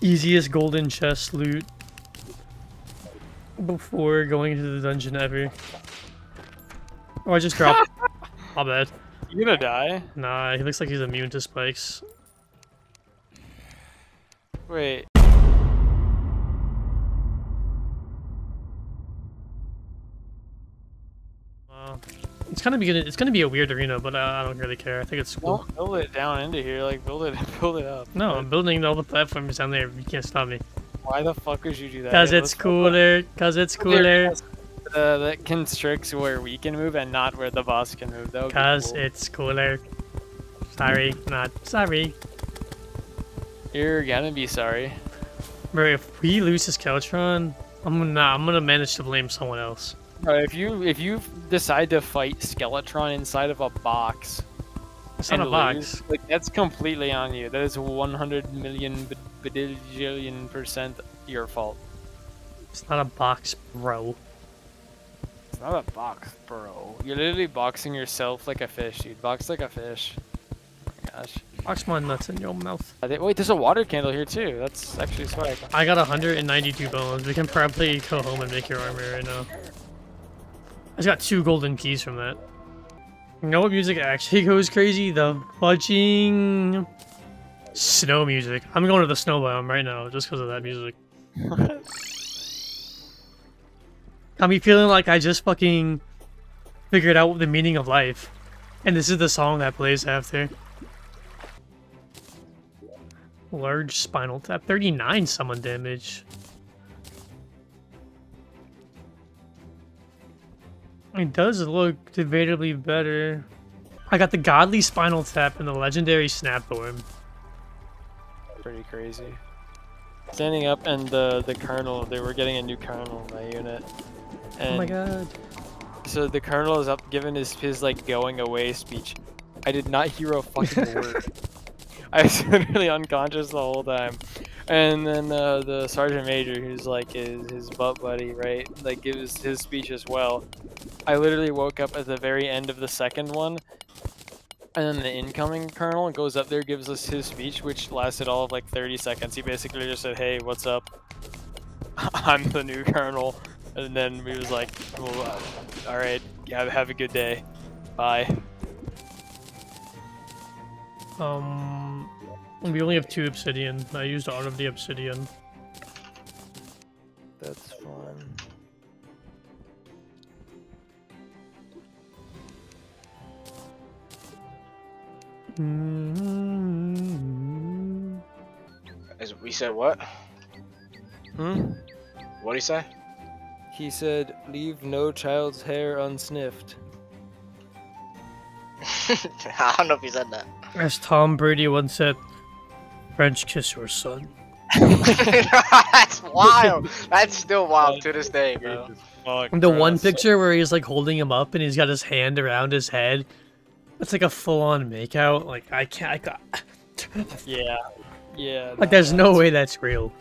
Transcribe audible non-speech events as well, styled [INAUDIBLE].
easiest golden chest loot before going into the dungeon ever. Oh, I just dropped. [LAUGHS] My bad. You gonna die? Nah, he looks like he's immune to spikes. Wait. It's gonna be it's gonna be a weird arena, but I, I don't really care. I think it's cool. Don't build it down into here. Like build it, [LAUGHS] build it up. No, I'm building all the platforms down there. You can't stop me. Why the fuck would you do that? Cause Yeah, it's cooler. Cause it's cooler. Uh, that constricts where we can move and not where the boss can move. though. Cause cool. it's cooler. Sorry, not sorry. You're gonna be sorry. Bro, if we lose to Skeletron, I'm gonna I'm gonna manage to blame someone else. If you if you decide to fight Skeletron inside of a box, It's not a box. lose, like that's completely on you. That is 100 million bidillion percent your fault. It's not a box, bro. It's not a box, bro. You're literally boxing yourself like a fish, dude. Box like a fish. Oh my gosh. Box my nuts in your mouth. Uh, Wait, there's a water candle here too. That's actually swag. I got 192 bones. We can probably go home and make your armor right now. I just got two golden keys from that. You know what music actually [LAUGHS] goes crazy? The fudging snow music. I'm going to the snow biome right now just because of that music. [LAUGHS] Got me feeling like I just fucking figured out the meaning of life. And this is the song that plays after. Large spinal tap. 39 summon damage. It does look debatably better. I got the godly spinal tap and the legendary snapthorn. Pretty crazy. Standing up and the the colonel, they were getting a new colonel in my unit. And Oh my god. So the colonel is up giving his his like going away speech. I did not hear a fucking word. [LAUGHS] I was literally unconscious the whole time. And then uh, the sergeant major, who's like his his butt buddy, right? Like gives his speech as well. I literally woke up at the very end of the second one. And then the incoming colonel goes up there, gives us his speech, which lasted all of like 30 seconds. He basically just said, "Hey, what's up? [LAUGHS] I'm the new colonel." And then we was like, well, uh, all right, yeah, have a good day. Bye. Um, we only have two obsidian. I used all of the obsidian. That's fun. Mm-hmm. As we said what? Hmm? What do you say? He said, leave no child's hair unsniffed. [LAUGHS] I don't know if he said that. As Tom Brady once said, French kiss your son. That's wild. That's still wild to this day, bro. The one picture where he's like holding him up and he's got his hand around his head. It's like a full-on makeout. Like I can't. I got, [SIGHS] Yeah. Yeah. like there's no way that's real.